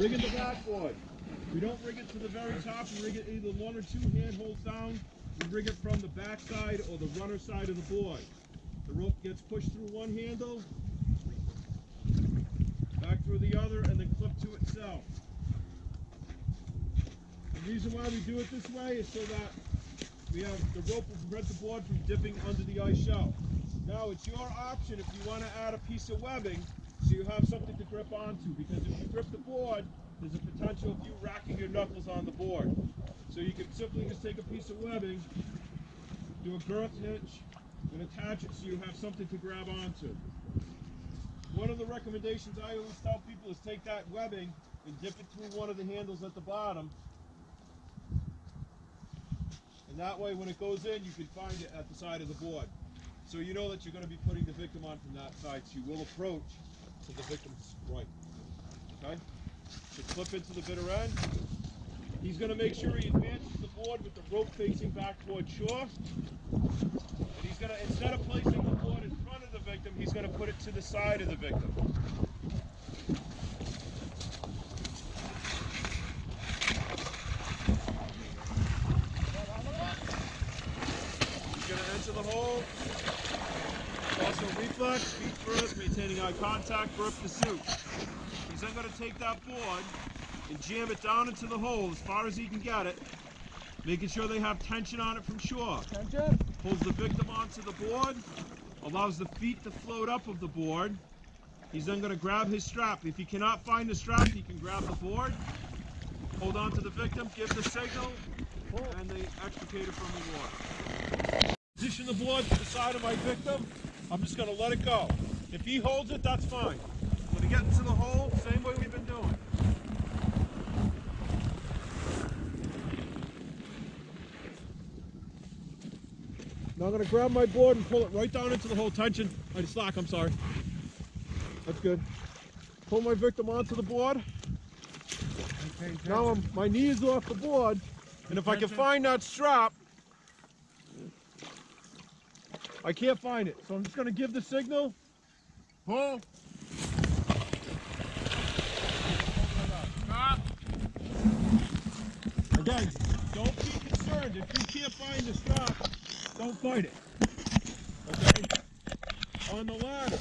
Rigging the. We don't rig it to the very top, we rig it either one or two handholds down. We rig it from the back side or the runner side of the board. The rope gets pushed through one handle, back through the other, and then clipped to itself. The reason why we do it this way is so that we have the rope will prevent the board from dipping under the ice shelf. Now it's your option if you want to add a piece of webbing so you have something to grip onto because if you grip the board, there's a potential of you racking your knuckles on the board. So you can simply just take a piece of webbing, do a girth hitch, and attach it so you have something to grab onto. One of the recommendations I always tell people is take that webbing and dip it through one of the handles at the bottom. And that way when it goes in, you can find it at the side of the board. So you know that you're going to be putting the victim on from that side, so you will approach to the victim's right. Okay? So clip into the bitter end. He's going to make sure he advances the board with the rope facing back toward shore. And he's going to, instead of placing the board in front of the victim, he's going to put it to the side of the victim. He's going to enter the hole. Also reflex, feet first, maintaining eye contact, grip the suit. He's then going to take that board and jam it down into the hole as far as he can get it, making sure they have tension on it from shore. Tension. Pulls the victim onto the board, allows the feet to float up of the board. He's then going to grab his strap. If he cannot find the strap, he can grab the board, hold on to the victim, give the signal, and they extricate it from the water. Position the board to the side of my victim. I'm just going to let it go. If he holds it, that's fine. When he get into the hole, same way we've been doing. Now I'm going to grab my board and pull it right down into the hole. Tension. I just slack, I'm sorry. That's good. Pull my victim onto the board. Okay, Now I'm, my knee is off the board. And if I can find that strap, I can't find it. So I'm just going to give the signal. Pull. Stop. Again, don't be concerned. If you can't find the strap, don't fight it. Okay? On the ladder,